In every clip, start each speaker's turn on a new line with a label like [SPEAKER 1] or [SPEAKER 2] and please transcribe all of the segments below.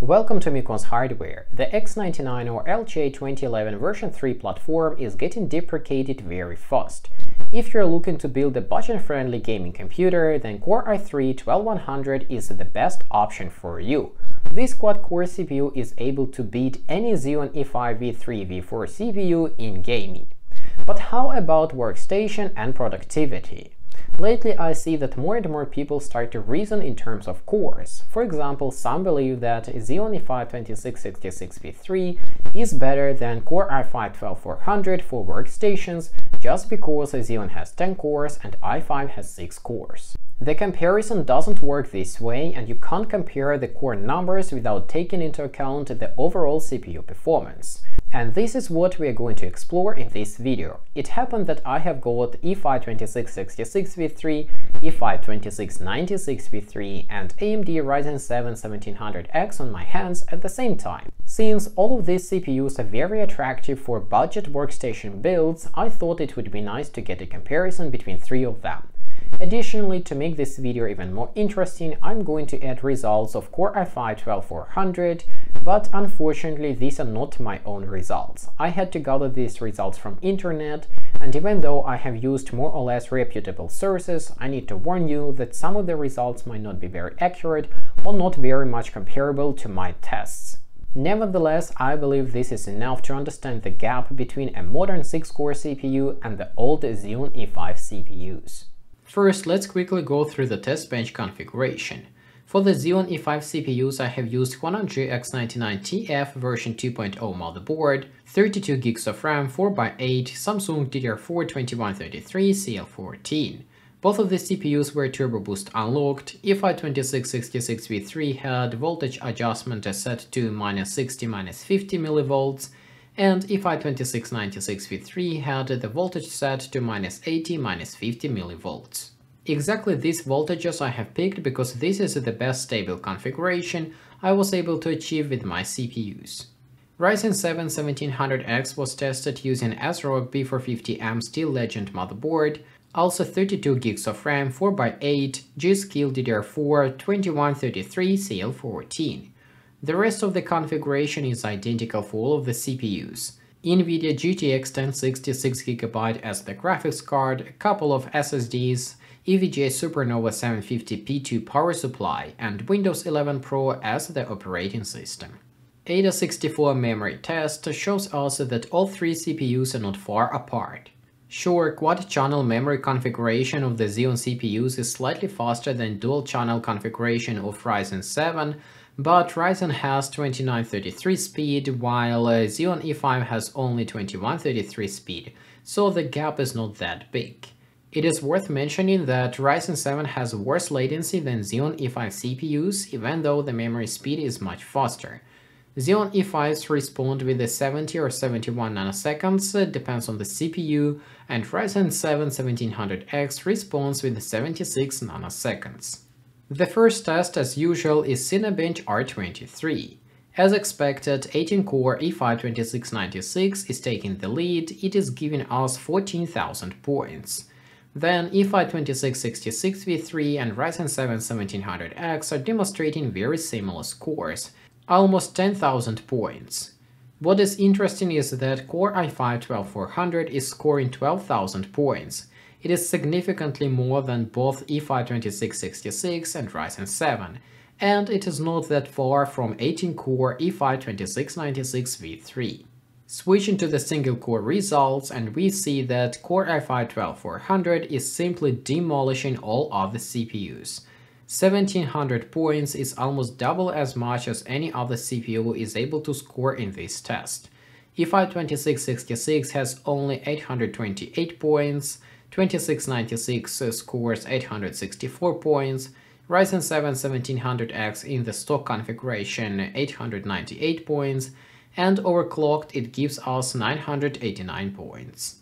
[SPEAKER 1] Welcome to Miyconst Hardware. The X99 or LGA 2011 version 3 platform is getting deprecated very fast. If you're looking to build a budget-friendly gaming computer, then Core i3 12100 is the best option for you. This quad-core CPU is able to beat any Xeon E5 V3 V4 CPU in gaming. But how about workstation and productivity? Lately, I see that more and more people start to reason in terms of cores. For example, some believe that Xeon E5 2666v3 is better than Core i5 12400 for workstations just because Xeon has 10 cores and i5 has 6 cores. The comparison doesn't work this way and you can't compare the core numbers without taking into account the overall CPU performance. And this is what we are going to explore in this video. It happened that I have got E5 2666v3, E5 2696v3 and AMD Ryzen 7 1700X on my hands at the same time. Since all of these CPUs are very attractive for budget workstation builds, I thought it would be nice to get a comparison between three of them. Additionally, to make this video even more interesting, I'm going to add results of Core i5 12400, but unfortunately these are not my own results. I had to gather these results from internet, and even though I have used more or less reputable sources, I need to warn you that some of the results might not be very accurate or not very much comparable to my tests. Nevertheless, I believe this is enough to understand the gap between a modern 6-core CPU and the old Xeon E5 CPUs. First, let's quickly go through the test bench configuration. For the Xeon E5 CPUs, I have used Quantum X99TF version 2.0 motherboard, 32 gigs of RAM 4x8, Samsung DDR4 2133 CL14. Both of the CPUs were Turbo Boost unlocked, E5 2666v3 had voltage adjustment set to minus 60 minus 50 mV, and E5 2696v3 had the voltage set to minus 80 minus 50 mV. Exactly these voltages I have picked because this is the best stable configuration I was able to achieve with my CPUs. Ryzen 7 1700X was tested using ASRock B450M Steel Legend motherboard, also 32 gigs of RAM 4x8, G.Skill DDR4 2133 CL14. The rest of the configuration is identical for all of the CPUs. NVIDIA GTX 1060 6GB as the graphics card, a couple of SSDs, EVGA Supernova 750 P2 power supply, and Windows 11 Pro as the operating system. AIDA64 memory test shows us that all three CPUs are not far apart. Sure, quad-channel memory configuration of the Xeon CPUs is slightly faster than dual-channel configuration of Ryzen 7, but Ryzen has 2933 speed, while uh, Xeon E5 has only 2133 speed, so the gap is not that big. It is worth mentioning that Ryzen 7 has worse latency than Xeon E5 CPUs, even though the memory speed is much faster. Xeon E5s respond with 70 or 71 nanoseconds, uh, depends on the CPU, and Ryzen 7 1700X responds with 76 nanoseconds. The first test, as usual, is Cinebench R23. As expected, 18-core E5 is taking the lead, it is giving us 14,000 points. Then E5 2666v3 and Ryzen 7 1700X are demonstrating very similar scores, almost 10,000 points. What is interesting is that Core i5 12400 is scoring 12,000 points, it is significantly more than both E5 2666 and Ryzen 7, and it is not that far from 18-core E5 2696 v3. Switching to the single-core results, and we see that Core i5 12400 is simply demolishing all other CPUs. 1700 points is almost double as much as any other CPU is able to score in this test. E5 2666 has only 828 points, 2696 uh, scores 864 points, Ryzen 7 1700X in the stock configuration 898 points, and overclocked it gives us 989 points.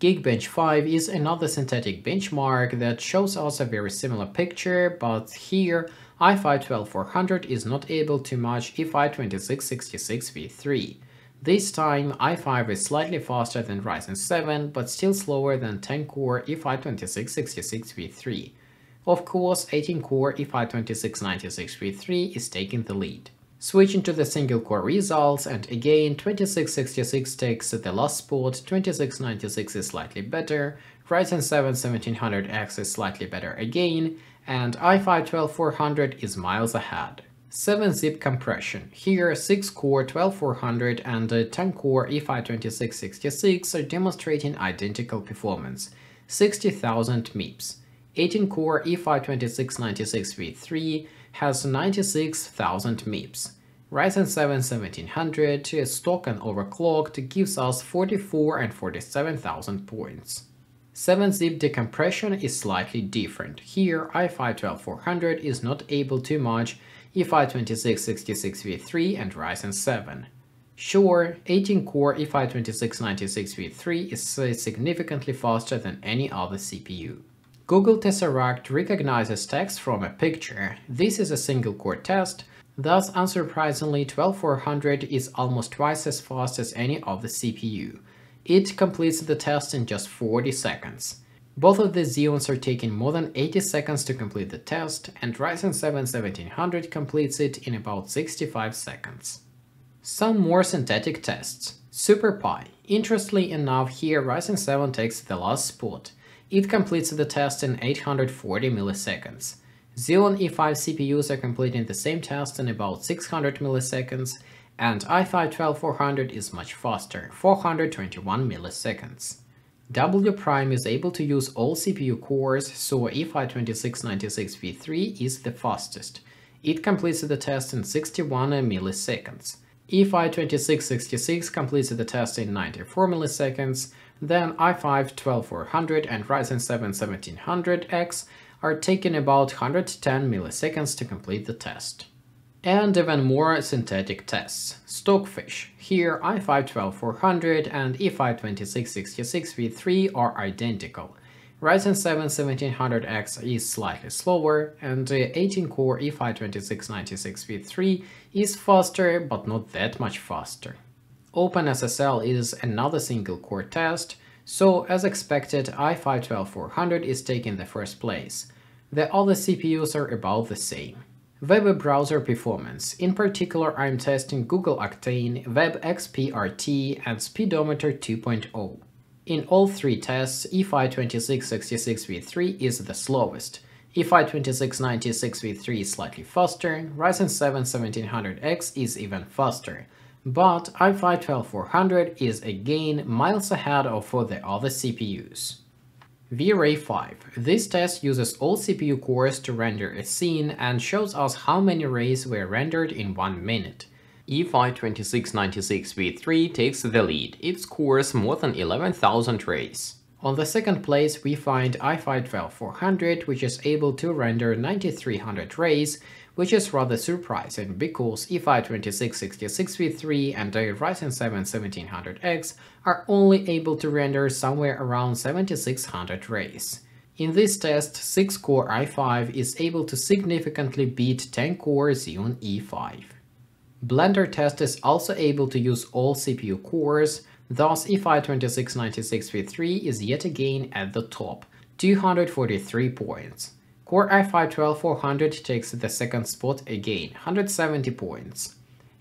[SPEAKER 1] Geekbench 5 is another synthetic benchmark that shows us a very similar picture, but here i5 12400 is not able to match E5 2666 v3. This time, i5 is slightly faster than Ryzen 7, but still slower than 10-core E5 2666v3. Of course, 18-core E5 2696v3 is taking the lead. Switching to the single core results, and again 2666 takes the last spot, 2696 is slightly better, Ryzen 7 1700X is slightly better again, and i5 12400 is miles ahead. 7-zip compression. Here 6-core 12400 and 10-core E5 are demonstrating identical performance, 60,000 MIPS. 18-core E5 has 96,000 MIPS. Ryzen 7 1700 is stock and overclocked gives us 44 and 47,000 points. 7-zip decompression is slightly different. Here i5 12400 is not able to match E5 2666v3 and Ryzen 7. Sure, 18-core E5 2696v3 is significantly faster than any other CPU. Google Tesseract recognizes text from a picture. This is a single-core test, thus unsurprisingly 12400 is almost twice as fast as any other CPU. It completes the test in just 40 seconds. Both of the Xeons are taking more than 80 seconds to complete the test, and Ryzen 7 1700 completes it in about 65 seconds. Some more synthetic tests. SuperPI. Interestingly enough, here Ryzen 7 takes the last spot. It completes the test in 840 milliseconds. Xeon E5 CPUs are completing the same test in about 600 milliseconds, and i5 12400 is much faster, 421 milliseconds. wPrime is able to use all CPU cores, so E5 2696v3 is the fastest. It completes the test in 61 milliseconds. E5 2666 completes the test in 94 milliseconds, then i5 12400 and Ryzen 7 1700X are taking about 110 milliseconds to complete the test. And even more synthetic tests. Stockfish. Here i5 12400 and E5 2666v3 are identical. Ryzen 7 1700X is slightly slower, and the 18-core E5 2696v3 is faster, but not that much faster. OpenSSL is another single-core test, so as expected i5 12400 is taking the first place. The other CPUs are about the same. Web browser performance. In particular, I'm testing Google Octane, WebXPRT, and Speedometer 2.0. In all three tests, E5 2666v3 is the slowest. E5 2696v3 is slightly faster, Ryzen 7 1700X is even faster, but i5 12400 is again miles ahead of all the other CPUs. V-Ray 5. This test uses all CPU cores to render a scene and shows us how many rays were rendered in one minute. E5 2696v3 takes the lead, it scores more than 11,000 rays. On the second place we find i5 12400 which is able to render 9300 rays, which is rather surprising because E5 2666v3 and the Ryzen 7 1700X are only able to render somewhere around 7600 rays. In this test, 6-core i5 is able to significantly beat 10-core Xeon E5. Blender test is also able to use all CPU cores, thus E5 2696v3 is yet again at the top, 243 points. Core i5 12400 takes the second spot again, 170 points.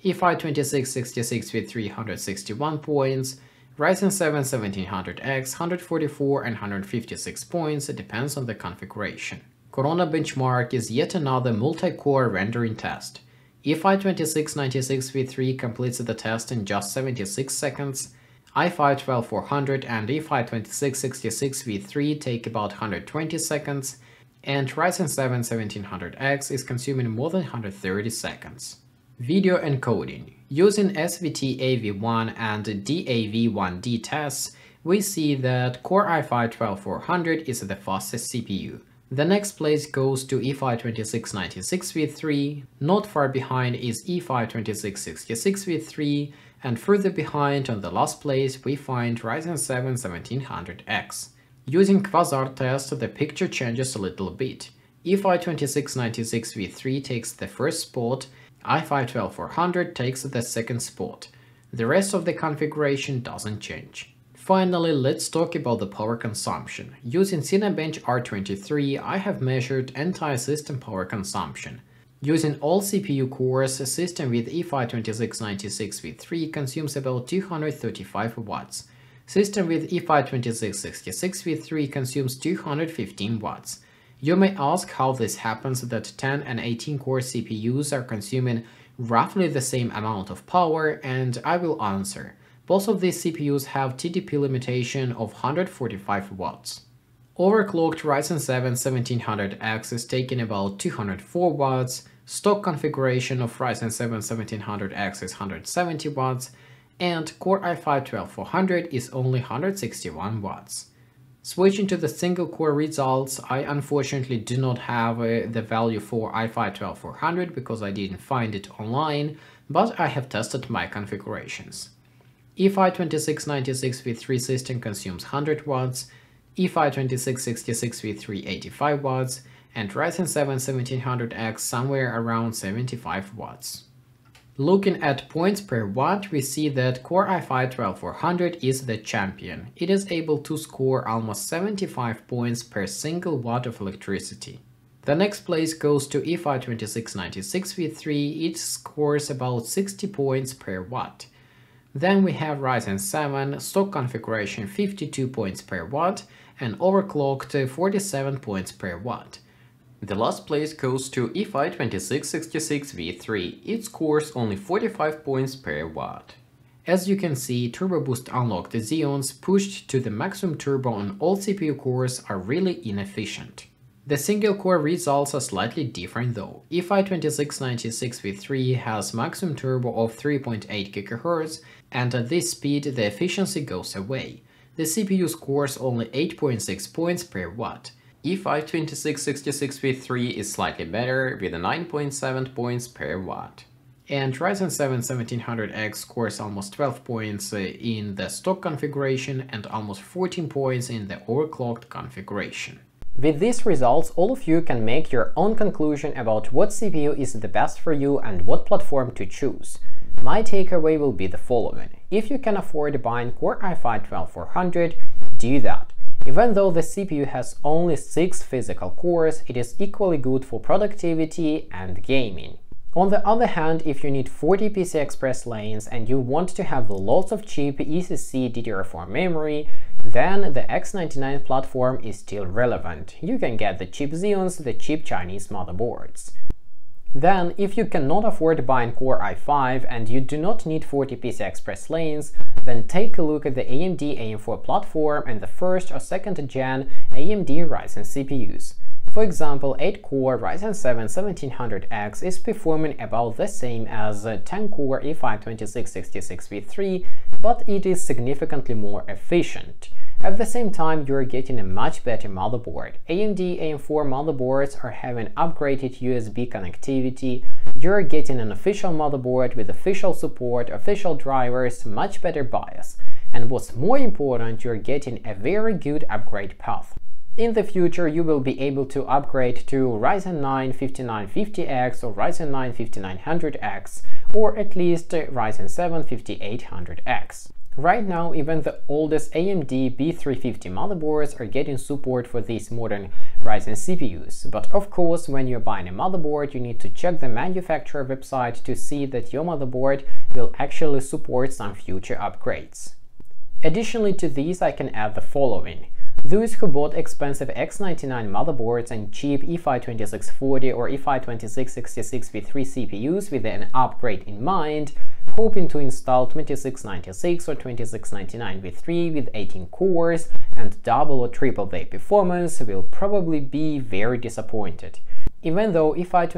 [SPEAKER 1] E5 2666 with 361 points, Ryzen 7 1700X 144 and 156 points, it depends on the configuration. Corona benchmark is yet another multi-core rendering test. E5 2696v3 completes the test in just 76 seconds, i5 12400 and E5 2666v3 take about 120 seconds, and Ryzen 7 1700X is consuming more than 130 seconds. Video encoding. Using SVT-AV1 and DAV1D tests, we see that Core i5 12400 is the fastest CPU. The next place goes to E5 2696v3, not far behind is E5 2666v3, and further behind on the last place we find Ryzen 7 1700X. Using Kvazaar test, the picture changes a little bit. E5 2696v3 takes the first spot, i5 12400 takes the second spot. The rest of the configuration doesn't change. Finally, let's talk about the power consumption. Using Cinebench R23, I have measured entire system power consumption. Using all CPU cores, a system with E5-2696v3 consumes about 235 watts. System with E5-2666v3 consumes 215 watts. You may ask how this happens that 10 and 18 core CPUs are consuming roughly the same amount of power, and I will answer. Both of these CPUs have TDP limitation of 145 watts. Overclocked Ryzen 7 1700X is taking about 204 watts, stock configuration of Ryzen 7 1700X is 170 watts, and Core i5-12400 is only 161 watts. Switching to the single core results, I unfortunately do not have uh, the value for i5-12400 because I didn't find it online, but I have tested my configurations. E5-2696v3 system consumes 100 watts, E5-2666v3 85 watts, and Ryzen 7 1700X somewhere around 75 watts. Looking at points per watt, we see that Core i5-12400 is the champion. It is able to score almost 75 points per single watt of electricity. The next place goes to i5-2696v3, it scores about 60 points per watt. Then we have Ryzen 7, stock configuration 52 points per watt, and overclocked 47 points per watt. The last place goes to E5-2666v3, it scores only 45 points per watt. As you can see, Turbo Boost unlocked Xeons pushed to the maximum turbo on all CPU cores are really inefficient. The single core results are slightly different though. E5-2696v3 has maximum turbo of 3.8 GHz and at this speed the efficiency goes away. The CPU scores only 8.6 points per watt. E5-2666v3 is slightly better with 9.7 points per watt. And Ryzen 7 1700X scores almost 12 points uh, in the stock configuration and almost 14 points in the overclocked configuration. With these results, all of you can make your own conclusion about what CPU is the best for you and what platform to choose. My takeaway will be the following. If you can afford buying Core i5-12400, do that. Even though the CPU has only 6 physical cores, it is equally good for productivity and gaming. On the other hand, if you need 40 PCI Express lanes and you want to have lots of cheap ECC DDR4 memory, then the X99 platform is still relevant. You can get the cheap Xeons, the cheap Chinese motherboards. Then, if you cannot afford buying Core i5 and you do not need 40 PCI Express lanes, then take a look at the AMD AM4 platform and the first or second gen AMD Ryzen CPUs. For example, 8-core Ryzen 7 1700X is performing about the same as 10-core i5 2666V3, but it is significantly more efficient. At the same time, you're getting a much better motherboard. AMD AM4 motherboards are having upgraded USB connectivity, you're getting an official motherboard with official support, official drivers, much better BIOS, and what's more important, you're getting a very good upgrade path. In the future, you will be able to upgrade to Ryzen 9 5950X or Ryzen 9 5900X, or at least Ryzen 7 5800X. Right now, even the oldest AMD B350 motherboards are getting support for these modern Ryzen CPUs, but of course, when you're buying a motherboard, you need to check the manufacturer website to see that your motherboard will actually support some future upgrades. Additionally to these, I can add the following. Those who bought expensive X99 motherboards and cheap E5-2640 or E5-2666v3 CPUs with an upgrade in mind hoping to install 2696 or 2699 v3 with 18 cores and double or triple their performance will probably be very disappointed. Even though E5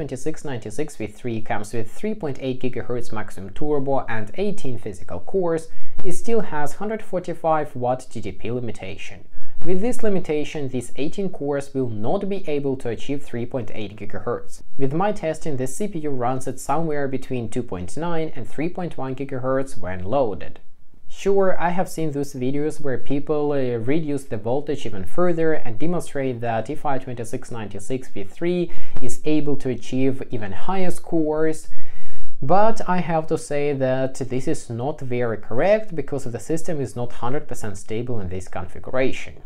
[SPEAKER 1] v3 comes with 3.8 GHz maximum turbo and 18 physical cores, it still has 145 watt TDP limitation. With this limitation, these 18 cores will not be able to achieve 3.8 GHz. With my testing, the CPU runs at somewhere between 2.9 and 3.1 GHz when loaded. Sure, I have seen those videos where people uh, reduce the voltage even further and demonstrate that E5-2696v3 is able to achieve even higher scores, but I have to say that this is not very correct because the system is not 100% stable in this configuration.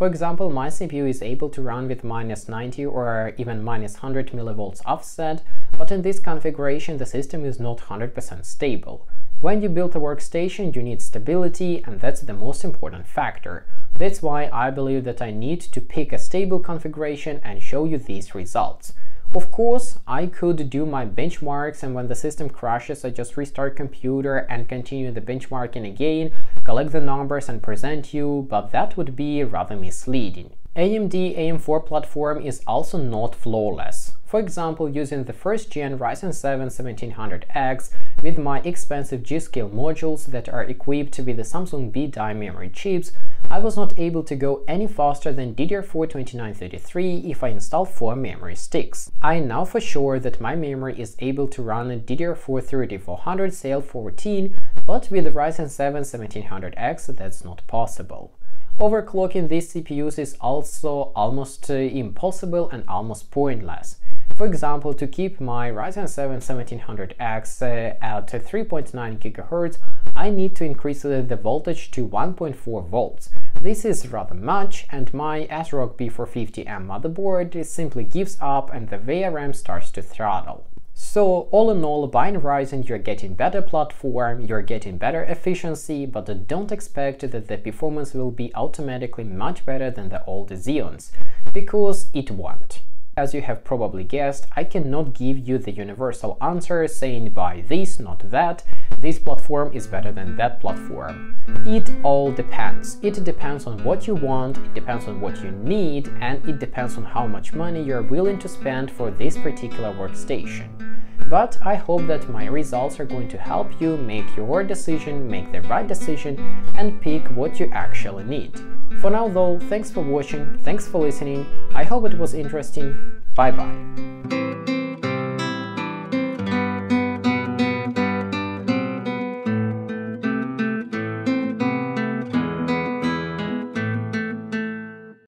[SPEAKER 1] For example, my CPU is able to run with minus 90 or even minus 100 millivolts offset, but in this configuration the system is not 100% stable. When you build a workstation, you need stability, and that's the most important factor. That's why I believe that I need to pick a stable configuration and show you these results. Of course, I could do my benchmarks and when the system crashes, I just restart computer and continue the benchmarking again, collect the numbers and present you, but that would be rather misleading. AMD AM4 platform is also not flawless. For example, using the first gen Ryzen 7 1700X with my expensive G.Skill modules that are equipped with the Samsung B-Die memory chips, I was not able to go any faster than DDR4 2933 if I install 4 memory sticks. I know for sure that my memory is able to run a DDR4 3400 CL14, but with the Ryzen 7 1700X that's not possible. Overclocking these CPUs is also almost uh, impossible and almost pointless. For example, to keep my Ryzen 7 1700X uh, at 3.9 GHz, I need to increase uh, the voltage to 1.4 volts. This is rather much, and my ASRock B450M motherboard simply gives up and the VRM starts to throttle. So all in all, buying Ryzen, you're getting better platform, you're getting better efficiency, but don't expect that the performance will be automatically much better than the old Xeons, because it won't. As you have probably guessed, I cannot give you the universal answer saying buy this, not that, this platform is better than that platform. It all depends. It depends on what you want, it depends on what you need, and it depends on how much money you're willing to spend for this particular workstation. But I hope that my results are going to help you make your decision, make the right decision, and pick what you actually need. For now though, thanks for watching, thanks for listening, I hope it was interesting, bye bye.